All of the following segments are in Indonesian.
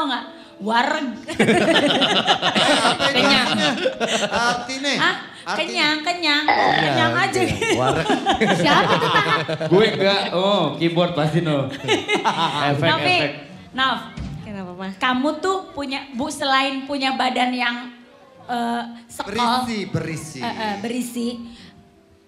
tau nggak? Wareg. Kenyang. artinya? Artinya? Hah? Artinya? Kenyang, kenyang. kenyang aja. Warek. Siapa tuh tahan? Gue enggak, oh keyboard pasti no. efek, Novi, efek. Nov, Kenapa mah? kamu tuh punya, bu selain punya badan yang eh sekol, Berisi, berisi. eh, eh, berisi,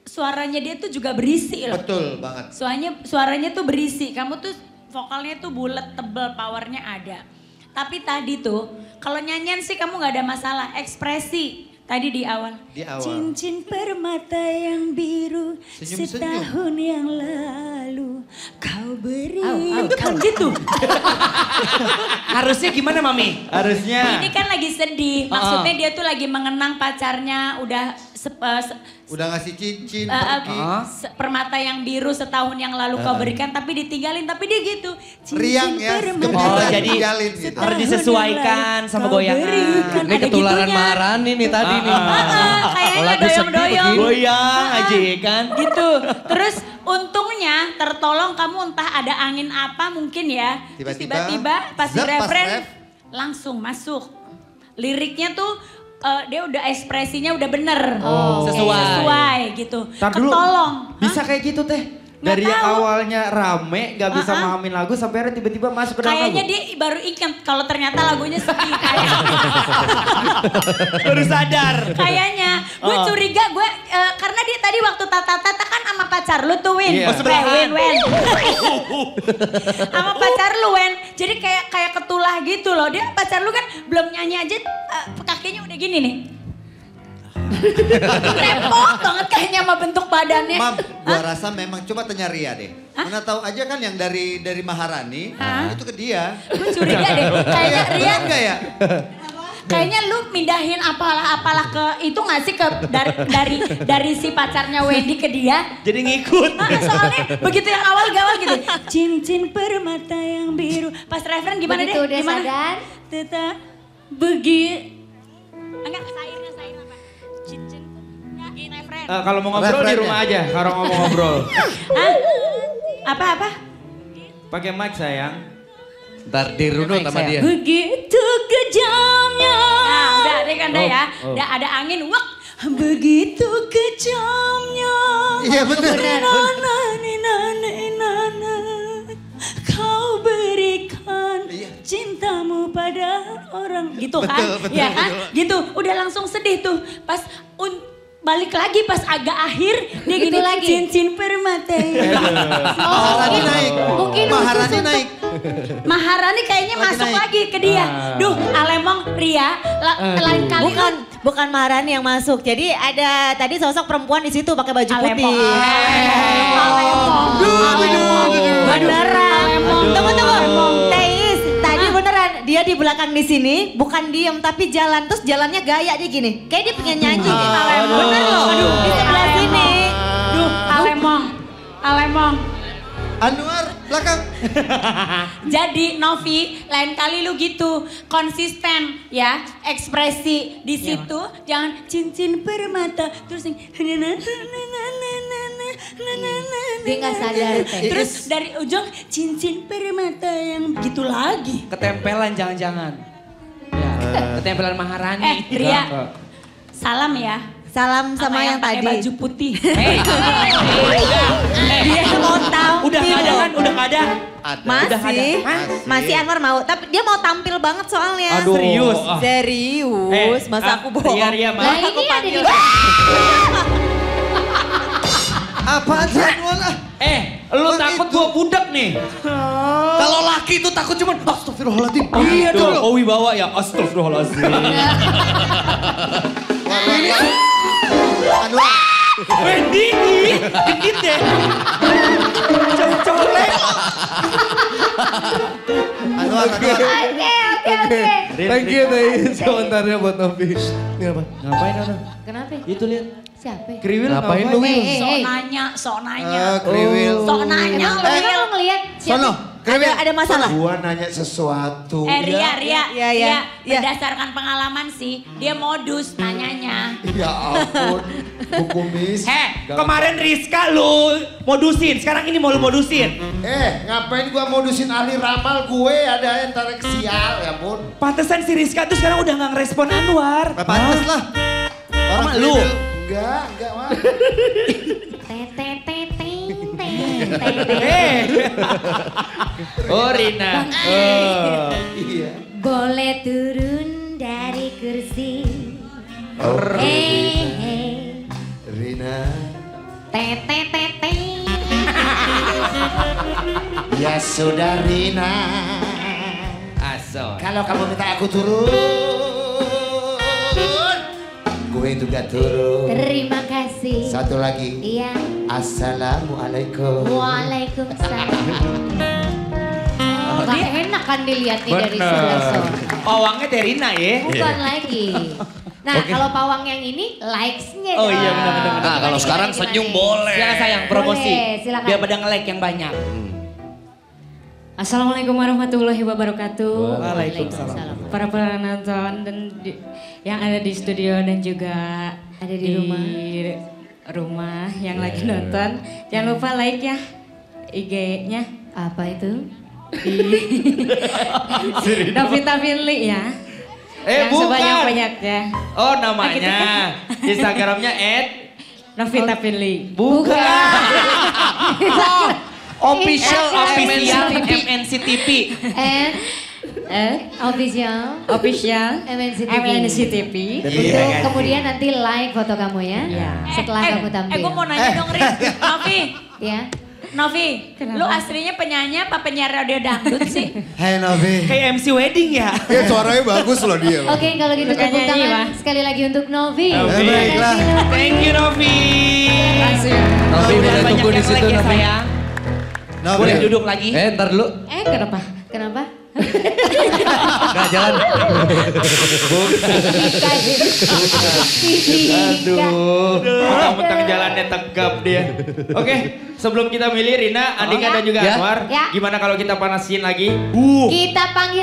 suaranya dia tuh juga berisi loh. Betul banget. Suaranya, suaranya tuh berisi, kamu tuh vokalnya tuh bulat, tebel, powernya ada. Tapi tadi tuh, kalau nyanyian sih kamu nggak ada masalah, ekspresi. Tadi di awal. Di awal. Cincin permata yang biru Senyum-senyum. setahun yang lalu kau berikan gitu. Harusnya gimana Mami? Harusnya. Ini kan lagi sedih, maksudnya dia tuh lagi mengenang pacarnya udah se- eh, se- Udah ngasih cincin, eh, pergi. se- permata yang biru setahun yang lalu kau berikan tapi ditinggalin tapi dia gitu. Cincin Riang ya, permata Oh, jadi ditinggalin gitu. harus disesuaikan sama goyangan. berikan. Ini Ada ketularan gitunya. Maharani nih tadi nih. Ah, ah, kayaknya doyong-doyong. Goyang aja ya kan. Gitu. Terus untungnya tertolong kamu entah ada angin apa mungkin ya. Tiba-tiba, pas di referen ref. langsung masuk. Liriknya tuh eh, dia udah ekspresinya udah bener. Oh. Sesuai. Sesuai gitu. Ntar dulu, Ketolong. bisa kayak gitu teh? Nggak Dari tahu. awalnya rame, gak bisa Ah, ah. memahamin lagu, sampai akhirnya tiba-tiba masuk ke dalam Kayaknya lagu. dia baru ingat kalau ternyata lagunya sedih. Kayaknya. Baru sadar. Kayaknya. Gue Oh. curiga gue eh, karena dia tadi waktu tata-tata kan sama pacar lu tuh Win. Iya. Oh. Eh, Win, Win. sama pacar lu Win. Jadi kayak kayak ketulah gitu loh. Dia pacar lu kan belum nyanyi aja eh, kakinya udah gini nih. Repot banget kayaknya sama bentuk badannya. Mam, gua rasa memang coba tanya Ria deh. Mana tahu aja kan yang dari dari Maharani Hah? itu ke dia. Gue curiga deh. Kayaknya Ria bener nggak ya? Kayaknya lu mindahin apalah-apalah ke itu gak sih ke dari dari dari si pacarnya Wendy ke dia? Jadi ngikut. Ah, soalnya begitu yang awal gawal gitu. Cincin permata yang biru. Pas referen gimana Begitu deh? udah gimana? sadar. Tetap begitu. Enggak, apa? Cincin. Eh, kalau mau ngobrol di rumah aja, kalau ngomong ngobrol. Hah? Apa-apa? Pakai mic sayang. Ntar dirunut sama dia. Begitu kejamnya. Nah, udah deh kan dah ya. Oh, oh. Udah ada angin, wak. Begitu kejamnya. Iya bener. Nana, nana, nana, kau berikan Iya. cintamu pada orang gitu Betul, kan? betul, ya kan? betul. Gitu. Udah langsung sedih tuh. Pas un- balik lagi pas agak akhir dia gini lagi. cincin permata. Maharani ini naik. mungkin Maharani naik. Maharani kayaknya Lagi masuk naik. lagi ke dia. Ah. Duh, Alemong Ria la- lain kali Bukan bukan Maharani yang masuk. Jadi ada tadi sosok perempuan di situ pakai baju Alemong. putih. Alemong. Alemong. Belakang di sini bukan diem tapi jalan terus jalannya gaya dia gini. Kayak dia pengen nyanyi. gitu. Alemong. Bener loh. Aduh. Di sebelah sini. Duh, Alemong. Alemong. Anwar belakang. Jadi Novi, lain kali lu gitu konsisten ya ekspresi di situ, jangan cincin permata terus yang Dia nggak sadar, Teh. Terus dari ujung cincin permata yang gitu lagi. Ketempelan jangan-jangan. Ya, ketempelan Maharani. Eh, Ria. Enggak. Salam ya. Salam sama, yang, pakai tadi. baju putih. Eh, Dia mau tampil. Udah gak ada kan? Udah gak ada? Ada. Masih, Udah ada. Masih. masih Anwar mau. Tapi dia mau tampil banget soalnya. Aduh. Serius? Ah. Serius, Eh, masa ah, aku bohong? Ria, Ria, Nah Mas. ini ada di Apaan sih Anwar ah? Eh, lu Bang, takut itu. gua budak nih. Kalau laki itu takut cuman Astagfirullahaladzim. Iya dong. dong. Owi bawa ya, astagfirullahaladzim. Wah. Anwar. Wendy, dikit deh. Colek. Anwar. Oke oke oke. Thank you Teis komentarnya buat Novi. Ini apa? Ngapain Nona? Kenapa? Itu lihat. Siapa? Kriwil Ngapain lu, Eh, Wil? eh, Sok eh. nanya, sok nanya. Eh, kriwil. Sok nanya. Emang lu ngeliat siapa? Sono, kriwil. Ada, ada masalah? Gua nanya sesuatu. Eh Ria, Ria, Iya, iya, Ria, iya. berdasarkan pengalaman sih, dia modus nanyanya. Ya ampun. Buku mis. Heh, kemarin Rizka lu modusin, sekarang ini mau lu modusin. Eh, ngapain gua modusin ahli ramal gue ada yang tarik sial ya pun. Pantesan si Rizka tuh sekarang udah gak ngerespon Anwar. Pantes lah. Orang lu. Enggak, enggak mah. Tete tete tete. Eh. oh Rina. Oh. Iya. Boleh turun dari kursi. Oh, Eh. Tete tete. Ya sudah Rina. Aso. Kalau kamu minta aku turun, gue juga turun. Terima kasih. Satu lagi. Iya. Assalamualaikum. Waalaikumsalam. Gak enak kan dilihatnya dari Bener. sebelah sana. Pawangnya dari Rina ya. Bukan lagi. Nah kalau pawang yang ini likes-nya Oh iya, benar, benar, benar. Gimana, Nah, kalau gimana, sekarang gimana? senyum boleh. Silakan sayang promosi. Boleh, silakan. Biar pada nge-like yang banyak. Assalamualaikum warahmatullahi wabarakatuh. Waalaikumsalam. Para penonton dan di- yang ada di studio dan juga Ada di rumah. rumah yang lagi nonton. Jangan lupa like ya IG-nya Apa itu? di Novita Finley ya. Eh, yang bukan. sebanyak-banyaknya. Oh namanya. Instagramnya at Novita Finley. Bukan. Official Official MNC TV. MNC TV. And Eh, official official MNC TV. MNC TV. Untuk kemudian nanti like foto kamu ya. Iya. Setelah eh, kamu tampil. Eh, gue mau nanya dong, Riz. Novi, Ya. Novi, Kenapa? lu aslinya penyanyi apa penyiar radio dangdut sih? Hai Novi. Kayak MC wedding ya. Ya suaranya bagus loh dia. Oke kalau gitu tepuk tangan Wah. sekali lagi untuk Novi. Novi. Terima Baiklah. kasih, Novi. Thank you Novi. Makasih. Novi Udah boleh tunggu di situ ya Novi. sayang. Novi. Boleh duduk lagi. Eh ntar dulu. Eh, kenapa? Kenapa? Nah jalan. Aduh, mentang-mentang jalannya tegap dia. Oke, sebelum kita milih Rina, Andika dan juga Ya. Anwar, Ya. gimana kalau kita panasin lagi? Kita panggil